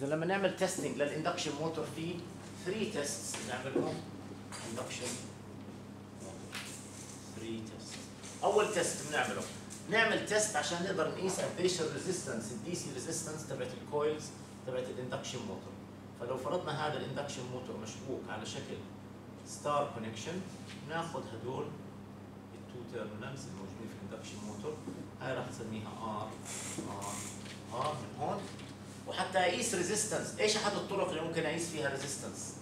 إذا لما نعمل testing لل induction motor في 3 tests بنعملهم induction 3 test أول test بنعمله. نعمل test عشان نقدر نقيس قديش ال resistance ال DC resistance تبعت ال coils تبعت ال induction motor فلو فرضنا هذا ال induction motor مشبوك على شكل star connection ناخذ هدول ال two terminals الموجودين في ال induction motor هاي راح نسميها R R R من هون. وحتى أقيس resistance إيش أحد الطرق اللي ممكن أقيس فيها resistance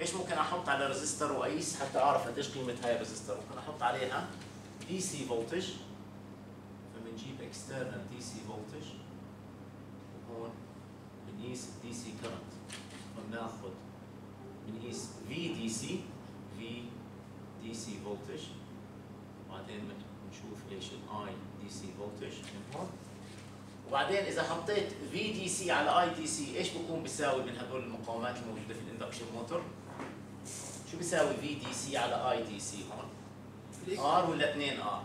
إيش ممكن أحط على resistor وأقيس حتى أعرف قديش قيمة هاي ال resistor ممكن أحط عليها DC voltage فبنجيب external DC voltage وهون بنقيس ال DC current فبناخذ بنقيس V DC V DC voltage وبعدين بنشوف إيش ال I DC voltage من هون. وبعدين إذا حطيت V DC على I DC إيش بكون بيساوي من هدول المقاومات الموجودة في ال induction motor؟ شو بيساوي V DC على I DC هون؟ R ولا 2 R؟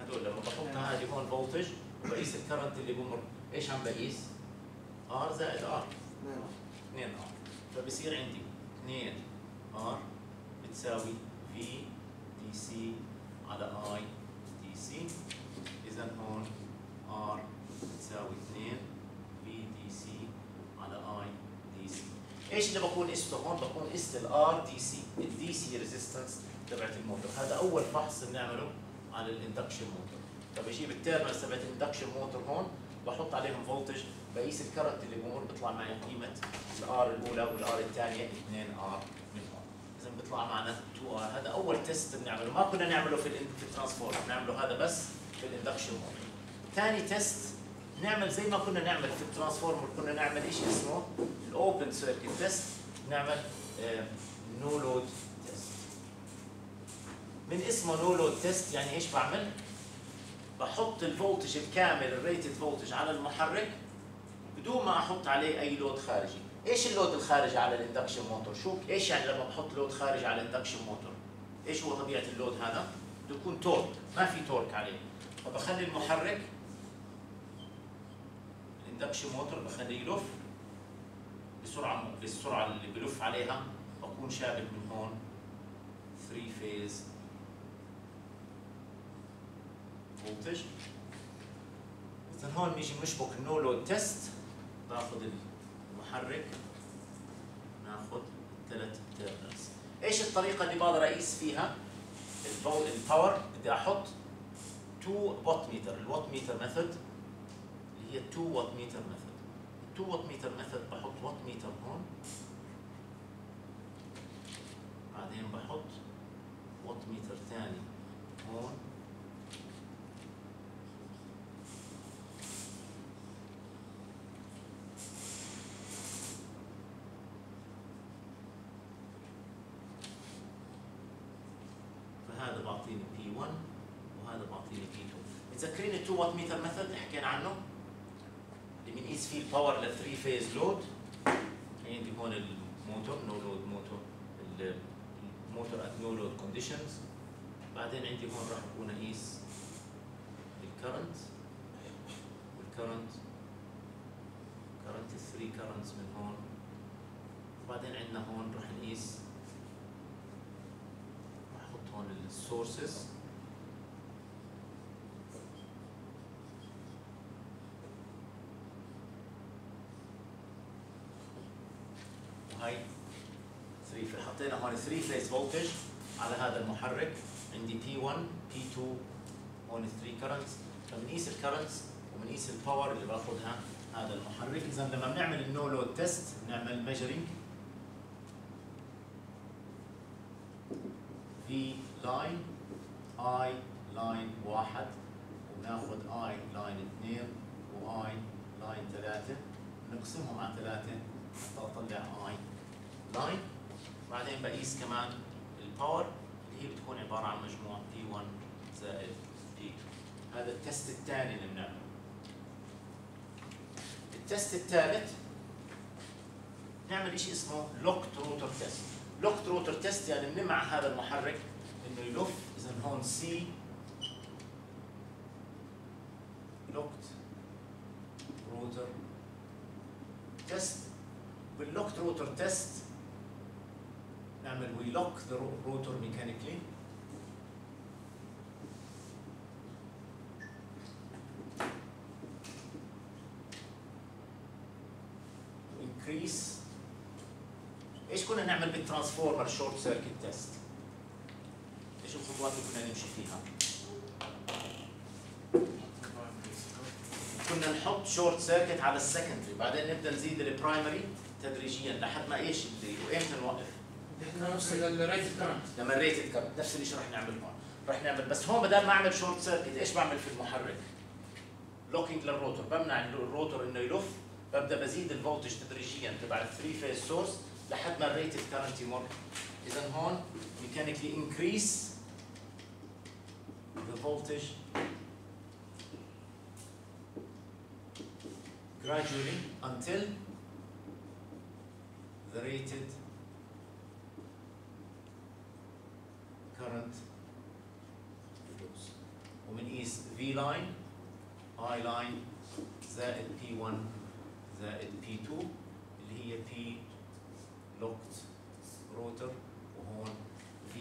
هدول لما بحط هذه هون voltage وبقيس ال current اللي بمر إيش عم بقيس؟ R زائد R 2 R فبصير عندي 2 R بتساوي V DC على I DC اذا هون R بتساوي 2 V DC على I DC إيش اللي بكون قسته هون بكون قست ال R DC ال DC resistance تبعت الموتور. هذا أول فحص بنعمله على ال induction motor طب بجيب ال terminals تبعت ال induction motor هون بحط عليهم voltage بقيس ال current اللي بمر بيطلع معي قيمة ال R الأولى وال R الثانية 2 R من اذا بيطلع معنا 2 R هذا أول test بنعمله. ما كنا نعمله في ال- في ال transformer بنعمله هذا بس في ال induction motor ثاني test نعمل زي ما كنا نعمل في ال transformer. كنا نعمل شيء اسمه؟ ال open circuit test نعمل no load test من اسمه no load test يعني إيش بعمل؟ بحط ال voltage الكامل ال rated voltage على المحرك بدون ما أحط عليه أي load خارجي. إيش ال load الخارجي على ال induction motor؟ شو إيش يعني لما بحط load خارجي على ال induction motor؟ إيش هو طبيعة ال load هذا؟ بده يكون torque ما في torque عليه. فبخلي المحرك ال induction motor بخليه يلف بسرعة بالسرعة اللي بلف عليها. بكون شابك من هون. 3 phase voltage إذا هون نيجي بنشبك ال no load test باخذ المحرك ناخذ الثلاث terminals إيش الطريقة اللي بقدر اقيس فيها؟ ال full ال power بدي أحط 2 wattmeter ال wattmeter method اللي هي 2 wattmeter method 2 wattmeter method بحط wattmeter هون. بعدين بحط wattmeter ثاني هون. متذكرين ال 2 wattmeter method؟ اللي حكينا عنه. اللي بنقيس فيه ال power ل 3 phase load. عندي هون ال motor no load motor ال motor at no load conditions بعدين عندي هون راح اكون اقيس ال current وال current current 3 currents من هون. وبعدين عندنا هون راح نقيس راح أحط هون ال sources وهي 3 في حطينا هون 3 phase voltage على هذا المحرك. عندي P1 P2 هون 3 currents فبنقيس ال currents وبنقيس ال power اللي باخذها هذا المحرك. إذا لما بنعمل ال no load test بنعمل measuring V line I line واحد. وبناخذ I line اثنين و I line ثلاثة. نقسمهم على ثلاثة. حتى اطلع I line بعدين بقيس كمان ال power اللي هي بتكون عبارة عن مجموع P1 زائد P2 هذا ال test الثاني اللي بنعمله. ال test الثالث نعمل شيء اسمه locked rotor test locked rotor test يعني بنمنع هذا المحرك إنه يلف. إذا هون C locked test بال locked rotor test نعمل we lock the rotor mechanically increase إيش كنا نعمل بال transformer short circuit test؟ إيش الخطوات اللي كنا نمشي فيها؟ كنا نحط short circuit على ال secondary بعدين نبدأ نزيد ال primary تدريجيا لحد ما إيش يبدا وايمتى نوقف؟ إحنا نوصل لل rated current لما ال rated current نفس الشيء رح نعمل هون؟ رح نعمل بس هون بدل ما أعمل short circuit إيش بعمل في المحرك؟ locking لل rotor بمنع ال rotor إنه يلف. ببدأ بزيد ال voltage تدريجيا تبع ال three phase source لحد ما ال rated current يمر اذا هون mechanically increase the voltage gradually until the rated current flows ومن قيس V line I line زائد P1 زائد P2 اللي هي P locked rotor وهون V